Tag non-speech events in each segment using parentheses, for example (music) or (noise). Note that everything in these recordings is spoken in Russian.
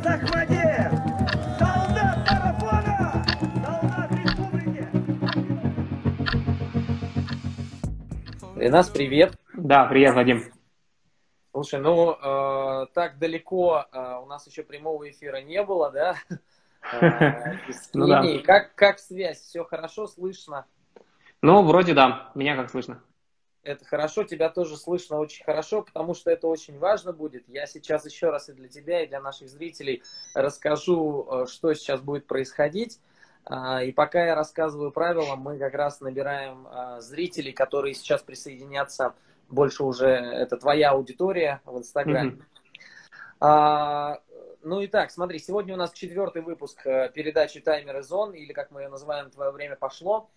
Ренас Ахмадеев, солдат марафона, солдат республики. Ренас, привет. Да, привет, Вадим. Слушай, ну э, так далеко э, у нас еще прямого эфира не было, да? (laughs) Э, Ну да. Как, как связь? Все хорошо слышно? Ну, вроде да. Меня как слышно? Это хорошо, тебя тоже слышно очень хорошо, потому что это очень важно будет. Я сейчас еще раз и для тебя, и для наших зрителей расскажу, э, что сейчас будет происходить. А, И пока я рассказываю правила, мы как раз набираем а, зрителей, которые сейчас присоединятся. Больше уже это твоя аудитория в Инстаграме. Мгм. А, ну и так, смотри, сегодня у нас четвертый выпуск э, передачи Таймер и Зон, или как мы ее называем, Твое время пошло.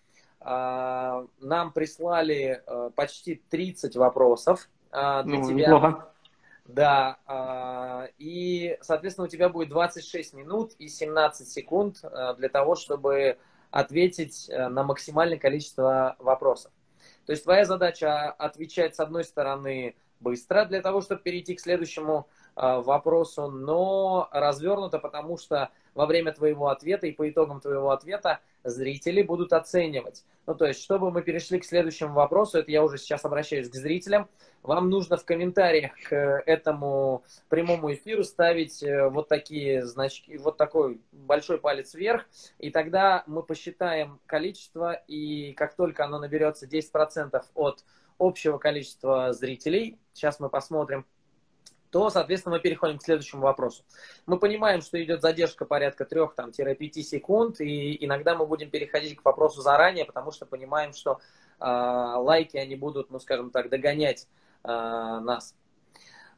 А, нам прислали э, почти 30 вопросов а, для Ну, тебя. неплохо. Да, а, и, соответственно, у тебя будет 26 минут и 17 секунд а, для того, чтобы ответить э, на максимальное количество вопросов. То есть твоя задача отвечать, с одной стороны, быстро, для того, чтобы перейти к следующему вопросу, но развернуто, потому что во время твоего ответа и по итогам твоего ответа зрители будут оценивать. Ну, то есть, чтобы мы перешли к следующему вопросу, это я уже сейчас обращаюсь к зрителям, вам нужно в комментариях к этому прямому эфиру ставить э, вот такие значки, вот такой большой палец вверх, и тогда мы посчитаем количество, и как только оно наберется 10% от общего количества зрителей, сейчас мы посмотрим, то, соответственно, мы переходим к следующему вопросу. Мы понимаем, что идет задержка порядка 3-5 секунд, и иногда мы будем переходить к вопросу заранее, потому что понимаем, что э, лайки, они будут, ну, скажем так, догонять э, нас.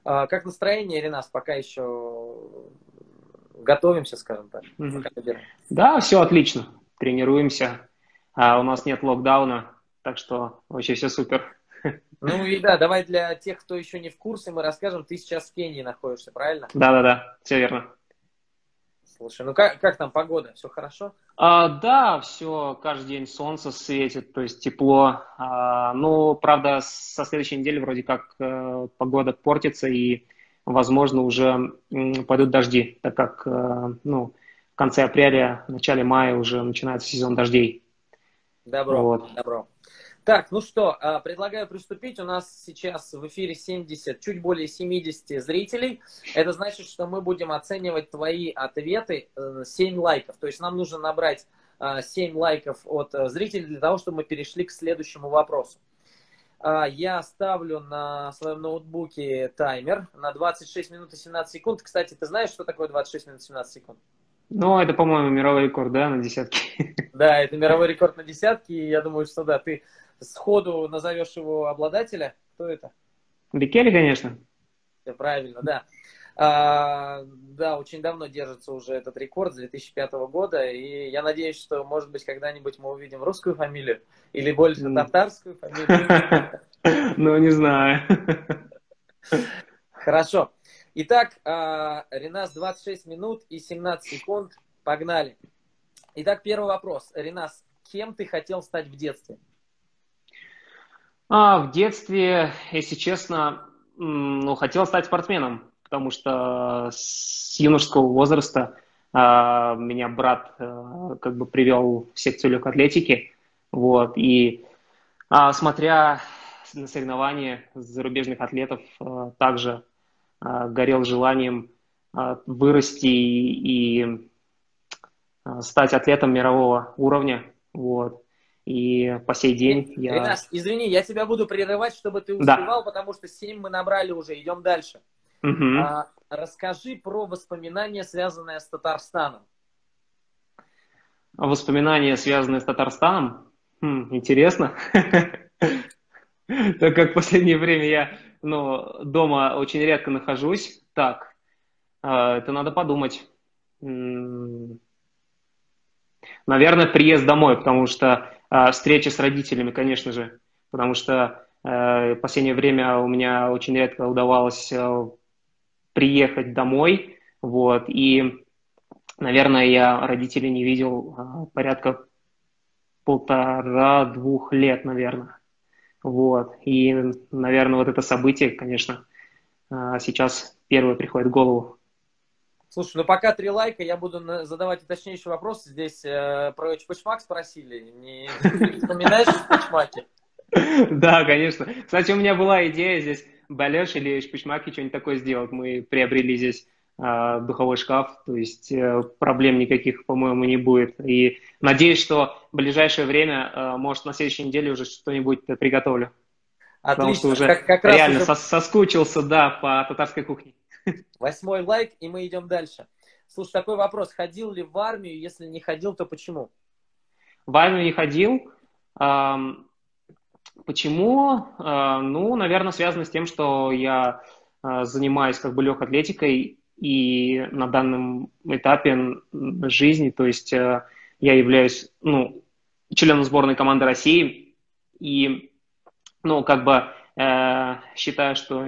А, как настроение, Ренас? Пока еще готовимся, скажем так. Пока набираем. Да, все отлично. Тренируемся. А у нас нет локдауна, так что вообще все супер. (laughs) Ну и да, давай для тех, кто еще не в курсе, мы расскажем, ты сейчас в Кении находишься, правильно? Да-да-да, все верно. Слушай, ну как, как там погода? Все хорошо? А, да, все, каждый день солнце светит, то есть тепло. А, ну, правда, со следующей недели вроде как э, погода портится и, возможно, уже м, пойдут дожди, так как, э, ну, в конце апреля, в начале мая уже начинается сезон дождей. Добро, Вот. добро. Так, ну что, а, предлагаю приступить. У нас сейчас в эфире 70, чуть более 70 зрителей. Это значит, что мы будем оценивать твои ответы э, 7 лайков. То есть нам нужно набрать а, 7 лайков от э, зрителей для того, чтобы мы перешли к следующему вопросу. А, Я ставлю на своем ноутбуке таймер на 26 минут и 17 секунд. Кстати, ты знаешь, что такое 26 минут и 17 секунд? Ну, это, по-моему, мировой рекорд, да, на десятки. (laughs) Да, это мировой рекорд на десятки. И я думаю, что да, ты сходу назовешь его обладателя. Кто это? Бекели, конечно. Всё Правильно, да. А, да, очень давно держится уже этот рекорд с 2005 года, и я надеюсь, что, может быть, когда-нибудь мы увидим русскую фамилию или больше татарскую фамилию. (laughs) Ну, не знаю. Хорошо. Итак, а, Ренас, 26 минут и 17 секунд. Погнали. Итак, первый вопрос. Ренас, кем ты хотел стать в детстве? А, в детстве, если честно, ну, хотел стать спортсменом, потому что с юношеского возраста а, меня брат а, как бы привел в секцию легкой атлетики, вот, и а, смотря на соревнования зарубежных атлетов, а, также горел желанием а, вырасти и, и, а, стать атлетом мирового уровня, вот. И по сей день я... Ренас, извини, я тебя буду прерывать, чтобы ты Да. успевал, потому что 7 мы набрали уже. Идем дальше. Мгм. А, расскажи про воспоминания, связанные с Татарстаном. Воспоминания, связанные с Татарстаном? Хм, интересно. (laughs) (laughs) Так как в последнее время я ну, дома очень редко нахожусь. Так, а, это надо подумать. Наверное, приезд домой, потому что а, встреча с родителями, конечно же. Потому что э, в последнее время у меня очень редко удавалось приехать домой. Вот, и Наверное, я родителей не видел а, порядка полтора-двух лет, наверное. Вот. И, наверное, вот это событие, конечно, а, сейчас первое приходит в голову. Слушай, ну пока три лайка, я буду задавать уточняющие вопросы. Здесь э, про Чпачмак спросили. Не, не вспоминаешь Чпачмаки? (laughs) Да, конечно. Кстати, у меня была идея здесь Балеш или Шпичмаки что-нибудь такое сделать. Мы приобрели здесь духовой шкаф, то есть э, проблем никаких, по-моему, не будет. И надеюсь, что в ближайшее время, э, может, на следующей неделе уже что-нибудь приготовлю. Отлично. Потому что уже как, как реально уже... соскучился, да, по татарской кухне. (laughs) Восьмой лайк, и мы идем дальше. Слушай, такой вопрос. Ходил ли в армию? Если не ходил, то почему? В армию не ходил. Почему? Ну, наверное, связано с тем, что я занимаюсь как бы легкой атлетикой и на данном этапе жизни, то есть а, я являюсь, ну, членом сборной команды России и, ну, как бы э, считаю, что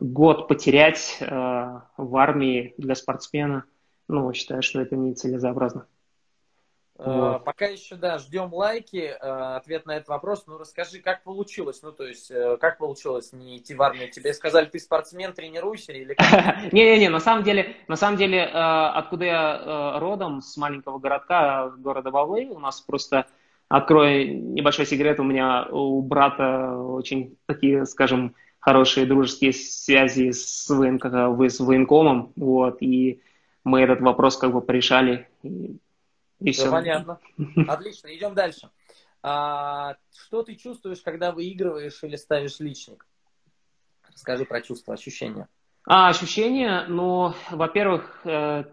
год потерять э, в армии для спортсмена, ну, считаю, что это нецелесообразно. Э, вот. Пока еще, да, ждем лайки, э, ответ на этот вопрос. Ну, расскажи, как получилось? Ну, то есть, э, как получилось не идти в армию? Тебе сказали, ты спортсмен, тренируйся или (laughs) Не-не-не, на самом деле, на самом деле, откуда я родом, с маленького городка, города Бавлы, у нас просто, открою небольшой секрет, у меня у брата очень такие, скажем, хорошие дружеские связи с, воен, с военкомом, вот, и мы этот вопрос как бы порешали, и все. Понятно. Отлично, идем дальше. А, что ты чувствуешь, когда выигрываешь или ставишь личник? Расскажи про чувства, ощущения. А, ощущения, ну, во-первых, э,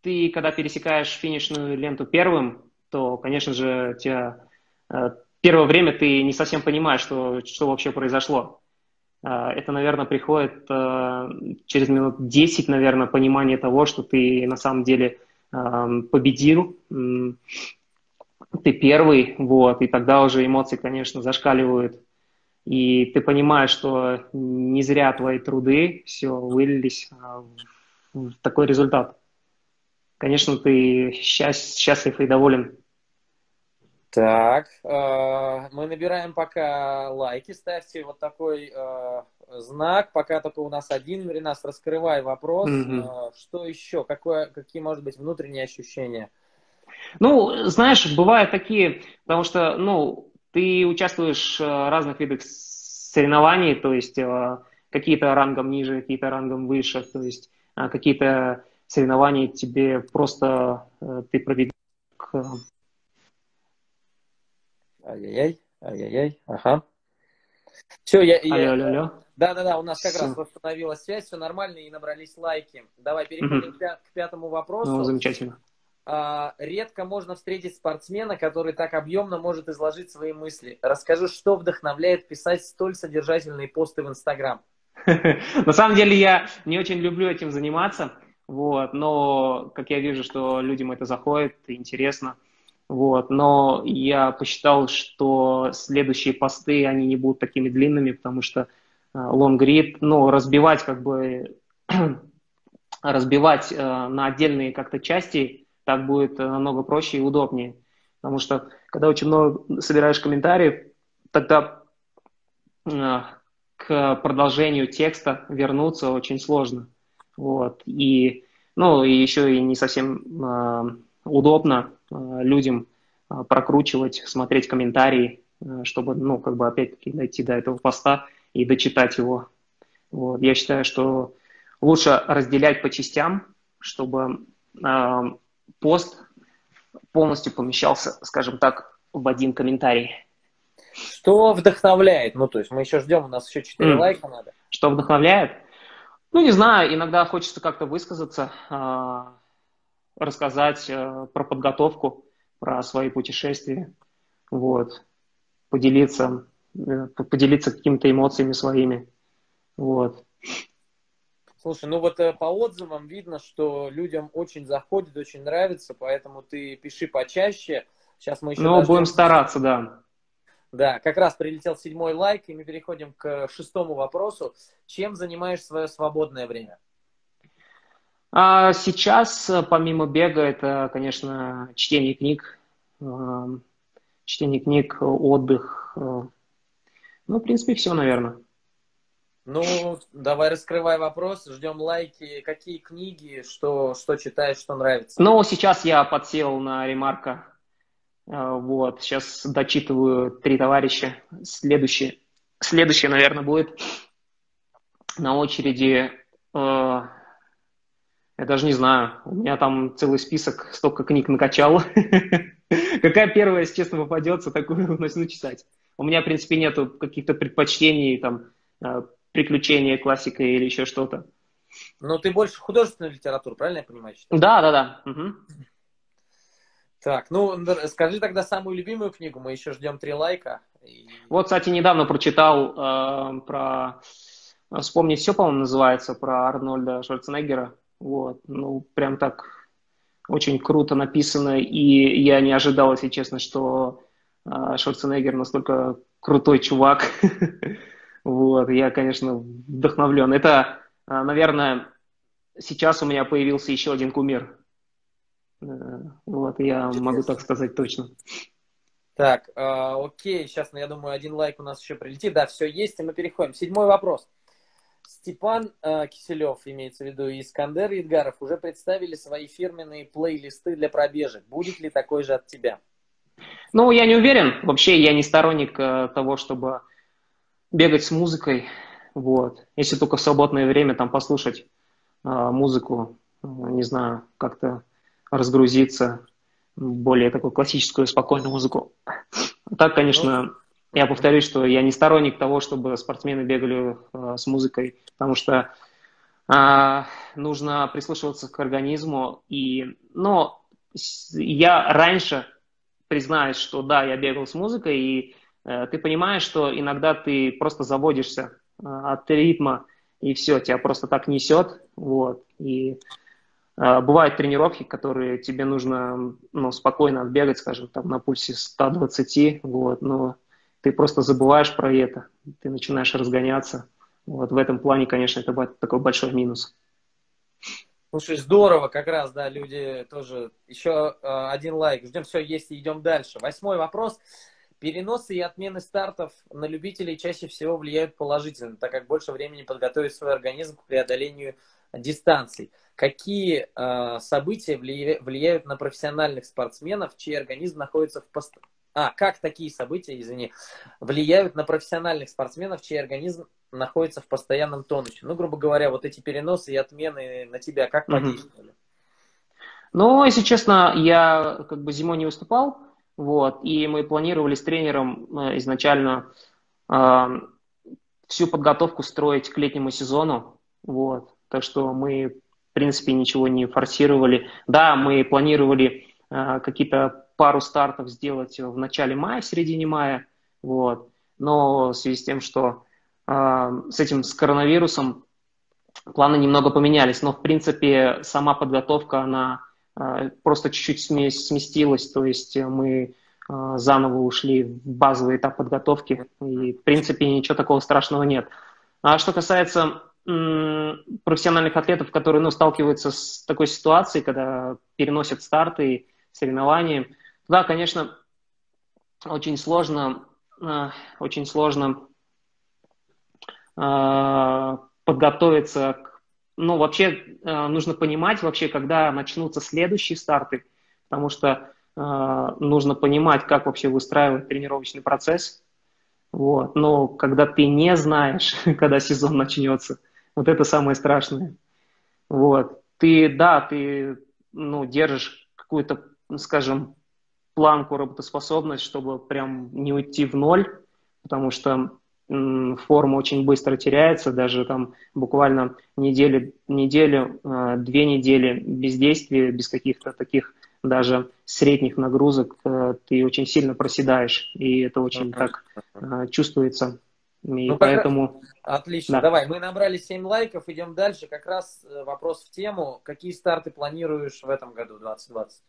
ты, когда пересекаешь финишную ленту первым, то, конечно же, тебя э, первое время ты не совсем понимаешь, что, что вообще произошло. Э, это, наверное, приходит через минут 10, наверное, понимание того, что ты на самом деле победил, ты первый, вот, и тогда уже эмоции, конечно, зашкаливают. И ты понимаешь, что не зря твои труды все вылились а, в такой результат. Конечно, ты счастлив и доволен. Так, э, мы набираем пока лайки, ставьте вот такой э, знак, пока только у нас один, Ренас, раскрывай вопрос, mm-hmm. что еще, какое, какие, может быть, внутренние ощущения? Ну, знаешь, бывают такие, потому что, ну, ты участвуешь в разных видах соревнований, то есть какие-то рангом ниже, какие-то рангом выше, то есть какие-то соревнования тебе просто ты проведешь Ай-яй-яй, ай-яй-яй, ага. Все, я... Алло, я... алло, алло. Да-да-да, у нас как все. раз восстановилась связь, все нормально и набрались лайки. Давай переходим угу. к пятому вопросу. Ну, замечательно. А, редко можно встретить спортсмена, который так объемно может изложить свои мысли. Расскажи, что вдохновляет писать столь содержательные посты в Инстаграм? (laughs) На самом деле я не очень люблю этим заниматься, вот, но как я вижу, что людям это заходит, интересно, вот, но я посчитал, что следующие посты, они не будут такими длинными, потому что лонгрид, uh, ну, разбивать как бы, (clears throat) разбивать uh, на отдельные как-то части, так будет намного проще и удобнее. Потому что, когда очень много собираешь комментариев, тогда к продолжению текста вернуться очень сложно. Вот. И, ну, и еще и не совсем удобно Э, людям э, прокручивать, смотреть комментарии, э, чтобы, ну, как бы опять-таки дойти до этого поста и дочитать его. Вот. Я считаю, что лучше разделять по частям, чтобы э, пост полностью помещался, скажем так, в один комментарий. Что вдохновляет? Ну, то есть мы еще ждем, у нас еще 4 mm. лайка надо. Что вдохновляет? Ну, не знаю, иногда хочется как-то высказаться, рассказать э, про подготовку, про свои путешествия, вот, поделиться, э, поделиться какими-то эмоциями своими, вот. Слушай, ну вот э, по отзывам видно, что людям очень заходит, очень нравится, поэтому ты пиши почаще. Сейчас мы еще. Ну, будем стараться, да. Да, как раз прилетел седьмой лайк, и мы переходим к шестому вопросу. Чем занимаешь свое свободное время? А сейчас, э, помимо бега, это, конечно, чтение книг, э, чтение книг, отдых. Ну, в принципе, все, наверное. Ну, давай раскрывай вопрос, ждем лайки. Какие книги, что, что читаешь, что нравится? Ну, сейчас я подсел на ремарка. Э, вот, сейчас дочитываю «Три товарища». Следующий, следующий, наверное, будет на очереди э, я даже не знаю. У меня там целый список, столько книг накачал. (laughs) Какая первая, если честно, попадется, такую (laughs) начну читать. У меня, в принципе, нету каких-то предпочтений, там, э, приключения, классика или еще что-то. Ну, ты больше художественную литературу, правильно я понимаю? Читаешь? Да, да, да. Угу. Так, ну, скажи тогда самую любимую книгу, мы еще ждем три лайка. И... Вот, кстати, недавно прочитал э, про... «Вспомнить все», по-моему, называется, про Арнольда Шварценеггера. Вот, ну, прям так очень круто написано, и я не ожидал, если честно, что Шварценеггер настолько крутой чувак. (laughs) вот, я, конечно, вдохновлен. Это, э, наверное, сейчас у меня появился еще один кумир. Э, вот, я могу так сказать точно. Так, э, окей, сейчас, ну, я думаю, один лайк у нас еще прилетит. Да, все есть, и мы переходим. Седьмой вопрос. Степан э, Киселев, имеется в виду, и Искандер Едгаров уже представили свои фирменные плейлисты для пробежек. Будет ли такой же от тебя? Ну, я не уверен. Вообще, я не сторонник э, того, чтобы бегать с музыкой. Вот. Если только в свободное время там послушать э, музыку, э, не знаю, как-то разгрузиться, более такую классическую, спокойную музыку. Так, конечно, ну, я повторюсь, что я не сторонник того, чтобы спортсмены бегали э, с музыкой, потому что э, нужно прислушиваться к организму. И, но я раньше признаюсь, что да, я бегал с музыкой, и э, ты понимаешь, что иногда ты просто заводишься э, от ритма, и все, тебя просто так несет. Вот, и э, Бывают тренировки, которые тебе нужно ну, спокойно отбегать, скажем, там на пульсе 120, вот, но ты просто забываешь про это, ты начинаешь разгоняться. Вот в этом плане, конечно, это такой большой минус. Слушай, здорово, как раз, да, люди тоже. Еще э, один лайк. Ждем, все, есть и идем дальше. Восьмой вопрос. Переносы и отмены стартов на любителей чаще всего влияют положительно, так как больше времени подготовить свой организм к преодолению дистанций. Какие э, события влияют на профессиональных спортсменов, чей организм находится в, пост а, как такие события, извини, влияют на профессиональных спортсменов, чей организм находится в постоянном тонусе? Ну, грубо говоря, вот эти переносы и отмены на тебя как подействовали? Mm-hmm. Ну, если честно, я как бы зимой не выступал, вот, и мы планировали с тренером э, изначально э, всю подготовку строить к летнему сезону, вот, так что мы, в принципе, ничего не форсировали. Да, мы планировали э, какие-то пару стартов сделать в начале мая, в середине мая, вот. Но в связи с тем, что с этим, с коронавирусом, планы немного поменялись. Но, в принципе, сама подготовка, она э, просто чуть-чуть сместилась. То есть мы э, заново ушли в базовый этап подготовки. И, в принципе, ничего такого страшного нет. А что касается профессиональных атлетов, которые ну, сталкиваются с такой ситуацией, когда переносят старты, соревнования, да, конечно, очень сложно, очень сложно подготовиться к... Ну, вообще э, нужно понимать вообще, когда начнутся следующие старты, потому что нужно понимать, как вообще выстраивать тренировочный процесс. Вот. Но когда ты не знаешь, (laughs) когда сезон начнется, вот это самое страшное. Вот. Ты, да, ты ну, держишь какую-то, скажем, планку работоспособность, чтобы прям не уйти в ноль, потому что форма очень быстро теряется, даже там буквально недели, неделю, э, две недели бездействия, без каких-то таких даже средних нагрузок, э, ты очень сильно проседаешь, и это очень uh-huh. так uh, чувствуется. И ну, поэтому... Отлично, да. давай, мы набрали 7 лайков, идем дальше. Как раз вопрос в тему. Какие старты планируешь в этом году, 2020?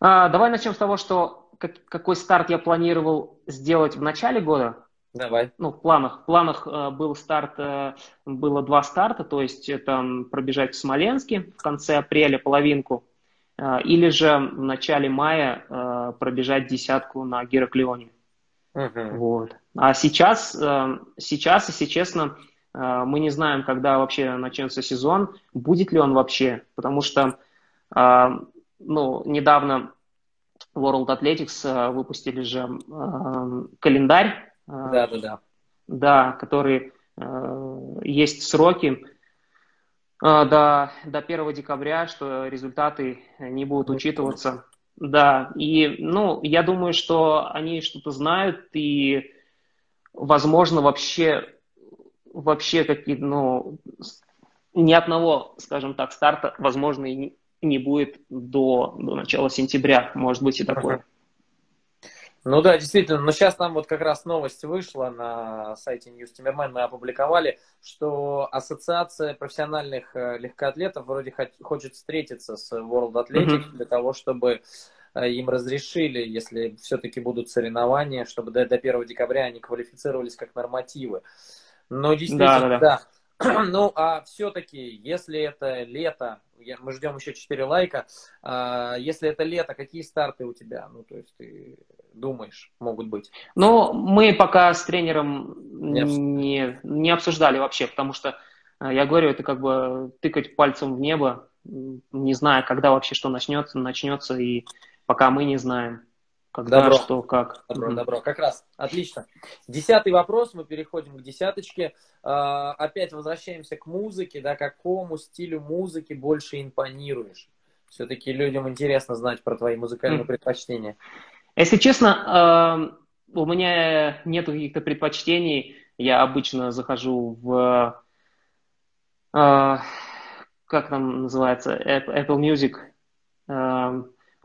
А, давай начнем с того, что как, какой старт я планировал сделать в начале года. Давай. Ну, в планах. В планах э, был старт, э, было два старта, то есть это пробежать в Смоленске в конце апреля половинку, э, или же в начале мая э, пробежать десятку на Гераклеоне. Uh-huh. Вот. А сейчас, э, сейчас, если честно, э, мы не знаем, когда вообще начнется сезон, будет ли он вообще, потому что э, ну, недавно World Athletics выпустили же календарь. Да, да, да. Да, который есть сроки до, до 1 декабря, что результаты не будут учитываться. Да, и, ну, я думаю, что они что-то знают, и, возможно, вообще, вообще какие ну, ни одного, скажем так, старта, возможно, и не будет до, до начала сентября, может быть и такое. Ну да, действительно, но сейчас там вот как раз новость вышла на сайте News Timmerman, мы опубликовали, что Ассоциация профессиональных э, легкоатлетов вроде хочет встретиться с World Athletics mm-hmm. для того, чтобы э, им разрешили, если все-таки будут соревнования, чтобы до, до 1 декабря они квалифицировались как нормативы. Но действительно, да, да, да. да. (clears throat) Ну, а все-таки, если это лето, мы ждем еще 4 лайка. А, если это лето, какие старты у тебя? Ну, то есть ты думаешь, могут быть? Ну, мы пока с тренером не, не обсуждали вообще, потому что, э, я говорю, это как бы тыкать пальцем в небо, не зная, когда вообще что начнется, начнется, и пока мы не знаем. Когда, добро. что, как. Добро, угу. добро. Как раз. Отлично. Десятый вопрос. Мы переходим к десяточке. Uh, опять возвращаемся к музыке. Да, какому стилю музыки больше импонируешь? Все-таки людям интересно знать про твои музыкальные mm. предпочтения. Если честно, у меня нет каких-то предпочтений. Я обычно захожу в... Uh, как там называется? Apple Music.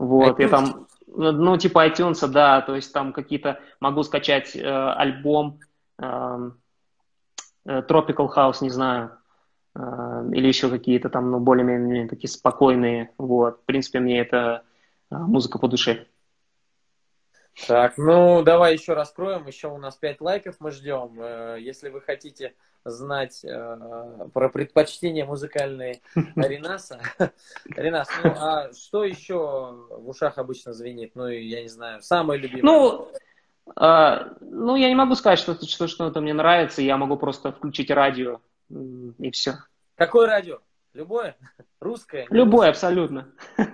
Вот, и там ну, типа iTunes, да, то есть там какие-то, могу скачать э, альбом э, Tropical House, не знаю, э, или еще какие-то там, ну, более-менее такие спокойные, вот. В принципе, мне это э, музыка по душе. Так, ну, давай еще раскроем, еще у нас 5 лайков мы ждем. Э, если вы хотите знать э, про предпочтения музыкальные (laughs) Ренаса. (laughs) Ренас, ну а что еще в ушах обычно звенит? Ну, я не знаю, самое любимое. Ну, э, ну я не могу сказать, что, что что-то мне нравится, я могу просто включить радио и все. Какое радио? Любое? Русское? Любое, абсолютно. (laughs)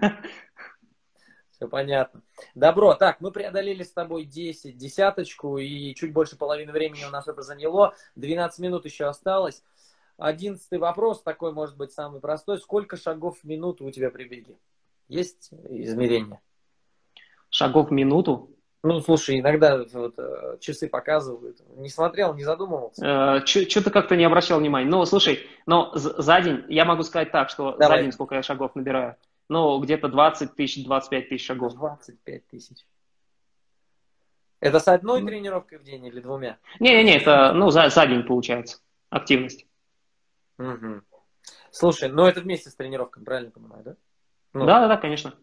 Все понятно. Добро. Так, мы преодолели с тобой 10, десяточку, и чуть больше половины времени у нас это заняло. 12 минут еще осталось. Одиннадцатый вопрос, такой может быть самый простой. Сколько шагов в минуту у тебя при беге? Есть измерение? Шагов в минуту? Ну, слушай, иногда вот, э, часы показывают. Не смотрел, не задумывался. Э, Что-то как-то не обращал внимания. Ну, слушай, но за день я могу сказать так, что Давай. за день сколько я шагов набираю ну, где-то 20 тысяч, 25 тысяч шагов. 25 тысяч. Это с одной ну. тренировкой в день или двумя? Не-не-не, это ну, за, за день получается активность. Угу. Слушай, ну это вместе с тренировкой, правильно понимаю, да? Ну. Да, да, да, конечно.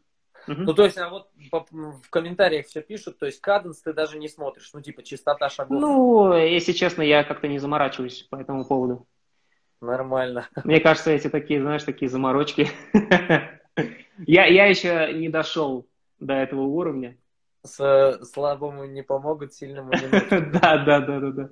Угу. Ну, то есть, а вот по, в комментариях все пишут, то есть каденс ты даже не смотришь, ну, типа, чистота шагов. Ну, если честно, я как-то не заморачиваюсь по этому поводу. Нормально. Мне кажется, эти такие, знаешь, такие заморочки. (laughs) Я, я еще не дошел до этого уровня. С слабому не помогут, сильному не (laughs) Да, да, да, да, да.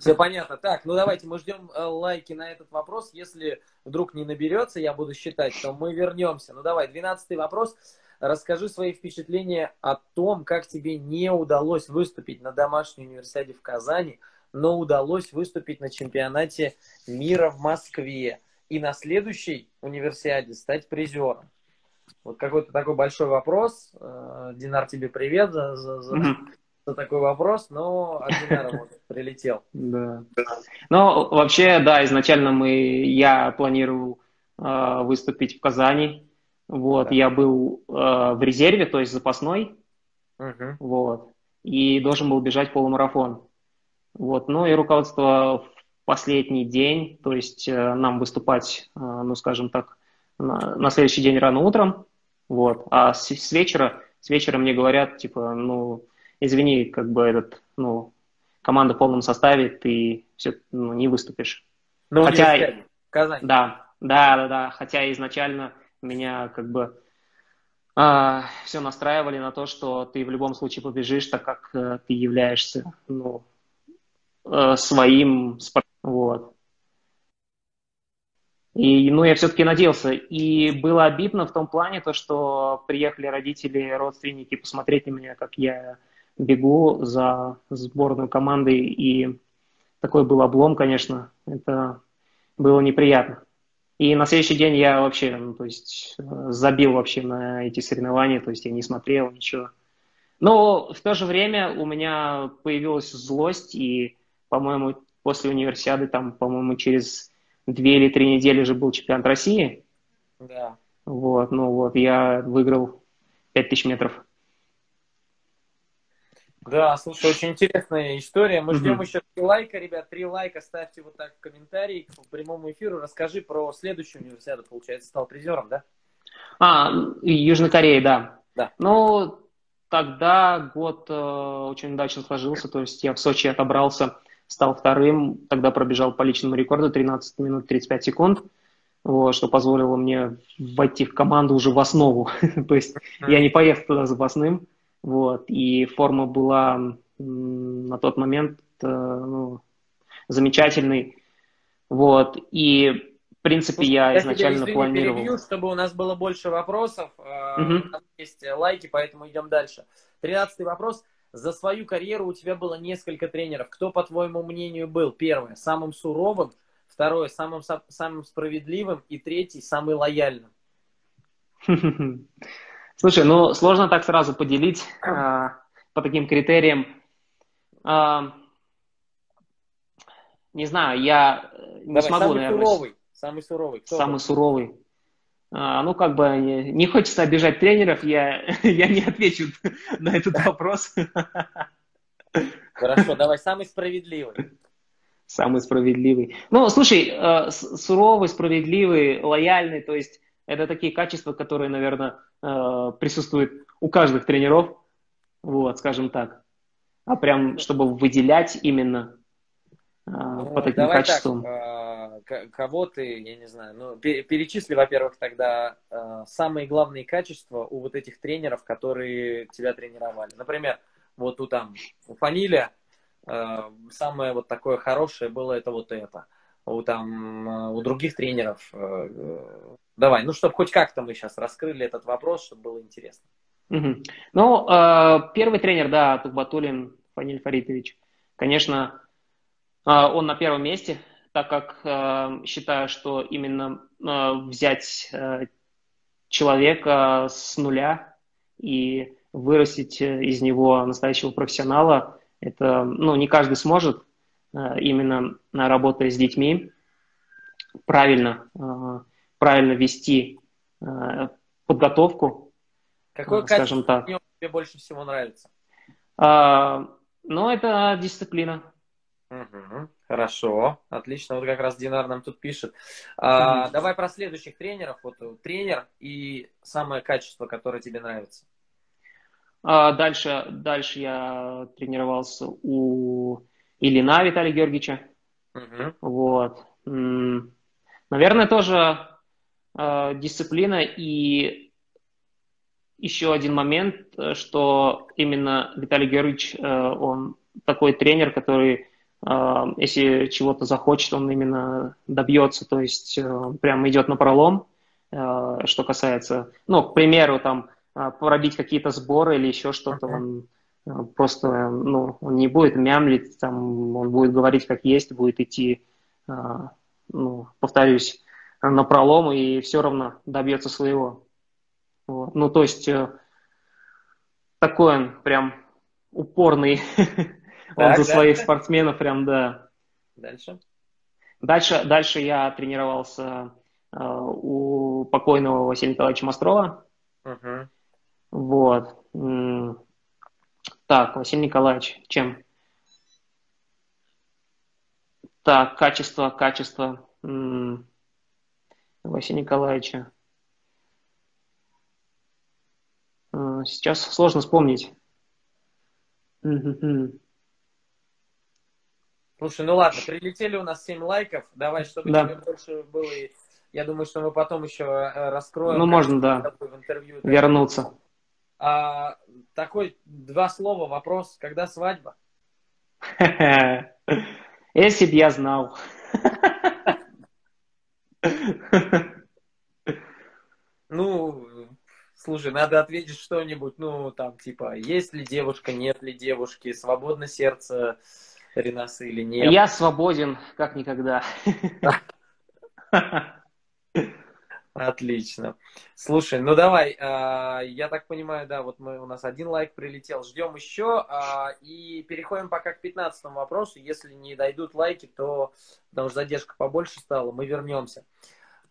Все понятно. Так, ну давайте мы ждем э, лайки на этот вопрос. Если вдруг не наберется, я буду считать, то мы вернемся. Ну давай, двенадцатый вопрос. Расскажи свои впечатления о том, как тебе не удалось выступить на домашней универсиаде в Казани, но удалось выступить на чемпионате мира в Москве и на следующей универсиаде стать призером. Вот какой-то такой большой вопрос. Э, Динар, тебе привет за, за, за, за такой вопрос, но от Динара вот прилетел. (laughs) Да. Ну, вообще, да, изначально мы, я планировал э, выступить в Казани. Вот, да. я был э, в резерве, то есть запасной. Угу. Вот. И должен был бежать полумарафон. Вот, ну и руководство последний день, то есть э, нам выступать, э, ну, скажем так, на, на следующий день рано утром, вот, а с, с вечера, с вечера мне говорят, типа, ну, извини, как бы этот, ну, команда в полном составе, ты все, ну, не выступишь. Ну, Хотя, Казань. Да, да, да, да, хотя изначально меня как бы а, все настраивали на то, что ты в любом случае побежишь, так как а, ты являешься ну, а, своим спортсменом. Вот. И, ну, я все-таки надеялся. И было обидно в том плане, то, что приехали родители, родственники посмотреть на меня, как я бегу за сборную команды. И такой был облом, конечно. Это было неприятно. И на следующий день я вообще, ну, то есть, забил вообще на эти соревнования, то есть я не смотрел ничего. Но в то же время у меня появилась злость, и, по-моему, после универсиады, там, по-моему, через две или три недели же был чемпионат России. Да. Вот, ну вот, я выиграл 5000 метров. Да, слушай, очень интересная история. Мы ждем еще три лайка, ребят. Три лайка ставьте вот так комментарии к прямому эфиру. Расскажи про следующую универсиаду. Получается, стал призером, да? А, Южной Кореи, да. Да. Ну, тогда год э, очень удачно сложился. То есть я в Сочи отобрался, стал вторым. Тогда пробежал по личному рекорду 13 минут 35 секунд. Вот, что позволило мне войти в команду уже в основу. (laughs) То есть я не поехал туда запасным. Вот, и форма была на тот момент э, ну, замечательной. Вот, и в принципе я, я изначально тебя, извини, планировал. Перебью, чтобы у нас было больше вопросов. Угу. У нас есть лайки, поэтому идем дальше. Тринадцатый вопрос. За свою карьеру у тебя было несколько тренеров. Кто, по твоему мнению, был? Первое, самым суровым. Второе, самым, самым справедливым. И третий, самый лояльным. (laughs) Слушай, ну сложно так сразу поделить э, по таким критериям. Э, не знаю, я не Давай, смогу, самый наверное. Суровый, самый суровый. Кто самый был? суровый. А, ну, как бы не, не хочется обижать тренеров, я, (laughs) я не отвечу на этот вопрос. Хорошо, давай самый справедливый. Самый справедливый. Ну, слушай, э, суровый, справедливый, лояльный, то есть это такие качества, которые, наверное, э, присутствуют у каждых тренеров, вот, скажем так. А прям, чтобы выделять именно э, ну, по таким давай качествам. Так, кого ты, я не знаю, ну, перечисли, во-первых, тогда э, самые главные качества у вот этих тренеров, которые тебя тренировали. Например, вот у там, у Фаниля самое вот такое хорошее было это вот это у, там, у других тренеров Давай, ну, чтобы хоть как-то мы сейчас раскрыли этот вопрос, чтобы было интересно. Угу. Ну, э, первый тренер, да, Тухбатулин Фаниль Фаритович. Конечно, э, он на первом месте, так как э, считаю, что именно э, взять э, человека с нуля и вырастить э, из него настоящего профессионала, это, ну, не каждый сможет, э, именно работая с детьми, правильно э, правильно вести э, подготовку. Какое э, скажем так. тебе больше всего нравится? А, ну, это дисциплина. Угу, хорошо, отлично. Вот как раз Динар нам тут пишет. А. Давай про следующих тренеров. Вот тренер и самое качество, которое тебе нравится. А, дальше, дальше я тренировался у Ильина Виталия Георгиевича. Угу. Вот. Наверное, тоже э, дисциплина и еще один момент, э, что именно Виталий Георгиевич, э, он такой тренер, который, э, если чего-то захочет, он именно добьется, то есть э, прям идет на пролом, э, что касается, ну, к примеру, там, э, пробить какие-то сборы или еще что-то, он э, просто, ну, он не будет мямлить, там, он будет говорить как есть, будет идти, ну, повторюсь, на пролом и все равно добьется своего. Вот. Ну, то есть такой он прям упорный. (laughs) он за своих спортсменов прям, да. Дальше? Дальше, дальше я тренировался э, у покойного Василия Николаевича Мастрова. Угу. Вот. Так, Василий Николаевич, чем? Так, качество, качество. Василия Николаевича. А, сейчас сложно вспомнить. Слушай, ну ладно, прилетели у нас 7 лайков. Давай, чтобы да. тебе больше было Я думаю, что мы потом еще э, раскроем. Ну, можно, да. В интервью. Вернуться. А, такой два слова вопрос. Когда свадьба? (laughs) Если б я знал. (laughs) Ну, слушай, надо ответить что-нибудь, ну, там, типа, есть ли девушка, нет ли девушки, свободно сердце Ренасы или нет. Я свободен, как никогда. Отлично. Слушай, ну давай, а, я так понимаю, да, вот мы, у нас один лайк прилетел, ждем еще, а, и переходим пока к 15 вопросу. Если не дойдут лайки, то, потому что задержка побольше стала, мы вернемся.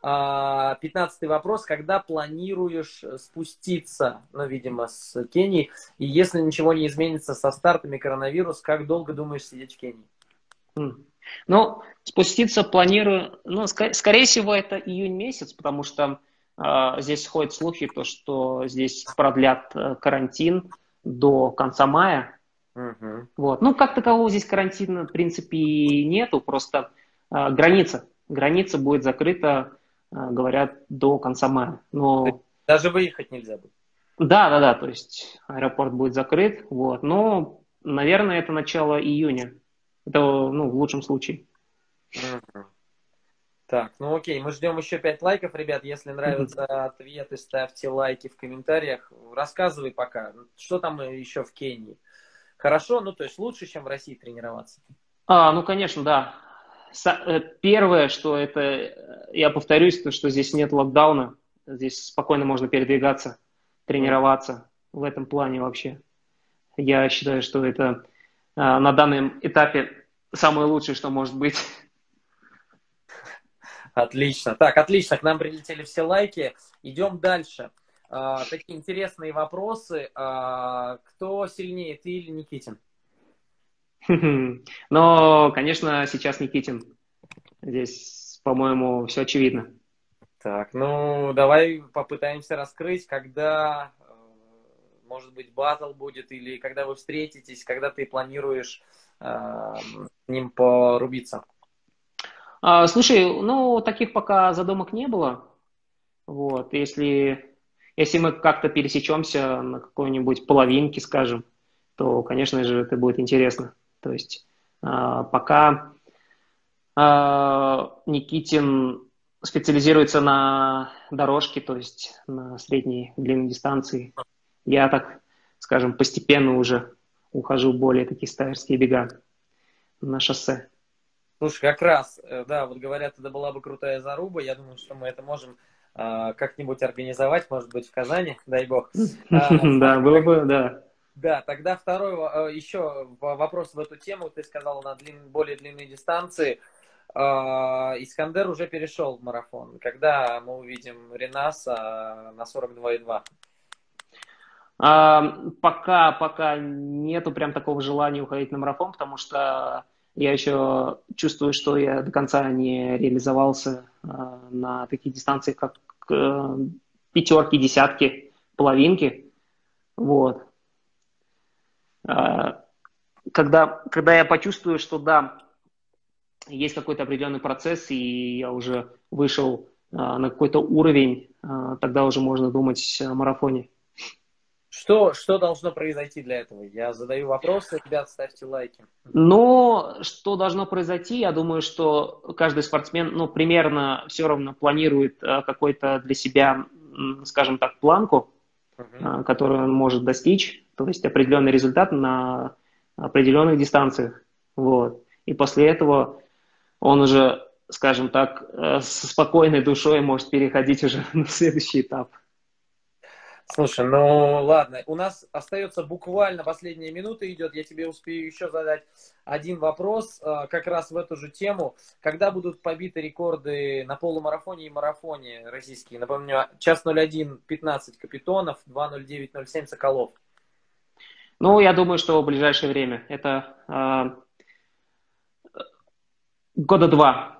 А, пятнадцатый вопрос. Когда планируешь спуститься, ну, видимо, с Кении? И если ничего не изменится со стартами коронавирус, как долго думаешь сидеть в Кении? Хм. Ну, спуститься планирую, ну, ск- скорее всего, это июнь месяц, потому что э, здесь ходят слухи, то, что здесь продлят э, карантин до конца мая. Угу. Вот. Ну, как такового здесь карантина, в принципе, нету, просто э, граница. Граница будет закрыта, э, говорят, до конца мая. Но... Даже выехать нельзя будет? Да, да, да, то есть аэропорт будет закрыт, вот. Но, наверное, это начало июня. Это, ну, в лучшем случае. Так, ну окей, мы ждем еще 5 лайков, ребят. Если нравятся ответы, ставьте лайки в комментариях. Рассказывай пока, что там еще в Кении. Хорошо, ну то есть лучше, чем в России тренироваться? А, ну конечно, да. Э, первое, что это, я повторюсь, то, что здесь нет локдауна. Здесь спокойно можно передвигаться, тренироваться в этом плане вообще. Я считаю, что это а, на данном этапе самое лучшее, что может быть. Отлично. Так, отлично. К нам прилетели все лайки. Идем дальше. А, такие интересные вопросы. А, кто сильнее, ты или Никитин? (laughs) Но, конечно, сейчас Никитин. Здесь, по-моему, все очевидно. Так, ну давай попытаемся раскрыть, когда может быть, батл будет, или когда вы встретитесь, когда ты планируешь э, с ним порубиться? А, слушай, ну, таких пока задумок не было. Вот, если, если мы как-то пересечемся на какой-нибудь половинке, скажем, то, конечно же, это будет интересно. То есть а, пока Никитин специализируется на дорожке, то есть на средней длинной дистанции, я так, скажем, постепенно уже ухожу в более такие стайерские бега на шоссе. Слушай, как раз, э, да, вот говорят, это была бы крутая заруба. Я думаю, что мы это можем э, как-нибудь организовать, может быть, в Казани, дай бог. А, (laughs) да, было бы, да. Да, тогда второй э, еще вопрос в эту тему. Ты сказал на более длинные дистанции. А, Искандер уже перешел в марафон. Когда мы увидим Ренаса на 42,2? А, пока, пока нету прям такого желания уходить на марафон, потому что я еще чувствую, что я до конца не реализовался а, на таких дистанциях, как э, пятерки, десятки, половинки. Вот. А, когда, когда я почувствую, что да, есть какой-то определенный процесс, и я уже вышел на какой-то уровень, тогда уже можно думать о марафоне. Что, что должно произойти для этого? Я задаю вопросы, ребят, ставьте лайки. Но что должно произойти? Я думаю, что каждый спортсмен, ну, примерно все равно планирует э, какой-то для себя, скажем так, планку, uh-huh. которую он может достичь, то есть определенный результат на определенных дистанциях. Вот. И после этого он уже, скажем так, э, со спокойной душой может переходить уже (laughs) на следующий этап. Слушай, ну ладно, у нас остается буквально последняя минута идет, я тебе успею еще задать один вопрос, а, как раз в эту же тему. Когда будут побиты рекорды на полумарафоне и марафоне российские? Напомню, час 01 15 Капитонов, 2.09.07 Соколов. Ну, я думаю, что в ближайшее время. Это э, года два.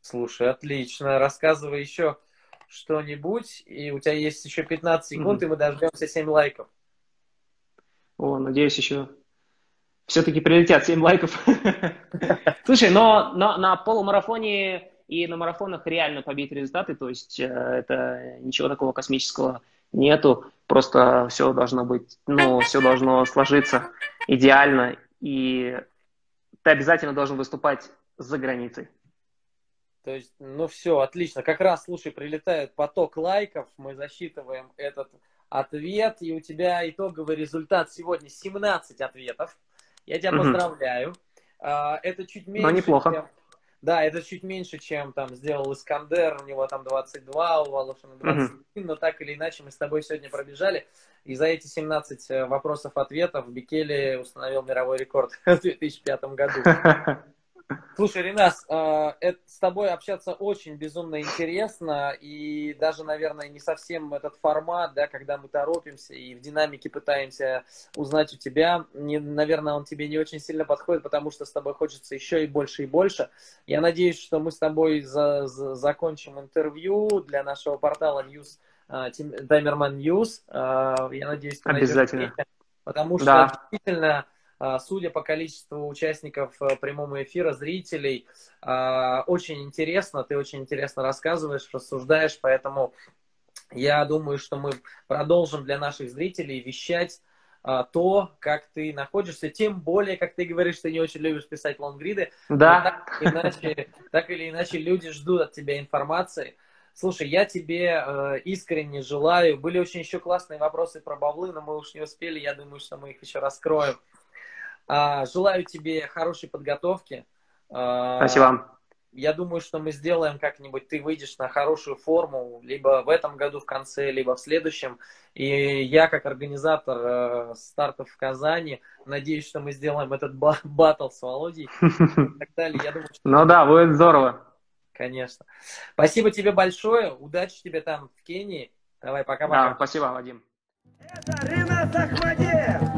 Слушай, отлично. Рассказывай еще что-нибудь, и у тебя есть еще 15 секунд, mm-hmm. и мы дождемся 7 лайков. О, надеюсь, еще все-таки прилетят 7 лайков. (laughs) Слушай, но, но на полумарафоне и на марафонах реально побить результаты, то есть э, это ничего такого космического нету, просто все должно быть, ну, все должно сложиться идеально, и ты обязательно должен выступать за границей. То есть, ну все, отлично. Как раз, слушай, прилетает поток лайков, мы засчитываем этот ответ, и у тебя итоговый результат сегодня 17 ответов. Я тебя угу. поздравляю. А, это чуть меньше, Но неплохо. Чем... Да, это чуть меньше, чем там сделал Искандер, у него там 22, у Волошина 21, угу. но так или иначе мы с тобой сегодня пробежали, и за эти 17 э, вопросов-ответов Бикели установил мировой рекорд (laughs) в 2005 году. (laughs) Слушай, Ренас, а, это, с тобой общаться очень безумно интересно, и даже, наверное, не совсем этот формат, да, когда мы торопимся и в динамике пытаемся узнать у тебя, не, наверное, он тебе не очень сильно подходит, потому что с тобой хочется еще и больше и больше. Я надеюсь, что мы с тобой за, за, закончим интервью для нашего портала News, Таймерман News. А, я надеюсь, ты Обязательно. Найдешь, потому что да. действительно а, судя по количеству участников э, прямого эфира, зрителей, а, очень интересно, ты очень интересно рассказываешь, рассуждаешь, поэтому я думаю, что мы продолжим для наших зрителей вещать а, то, как ты находишься, тем более, как ты говоришь, ты не очень любишь писать лонгриды. Да. Так, иначе, так или иначе люди ждут от тебя информации. Слушай, я тебе э, искренне желаю. Были очень еще классные вопросы про баблы, но мы уж не успели. Я думаю, что мы их еще раскроем. А, желаю тебе хорошей подготовки. А, Спасибо. Я думаю, что мы сделаем как-нибудь, ты выйдешь на хорошую форму, либо в этом году в конце, либо в следующем. И я, как организатор э, стартов в Казани, надеюсь, что мы сделаем этот батл с Володей и так далее. Я думаю, что... Ну да, будет здорово. Конечно. Спасибо тебе большое. Удачи тебе там в Кении. Давай, пока-пока. Да, спасибо, Вадим. Это Ринат Ахмадеев.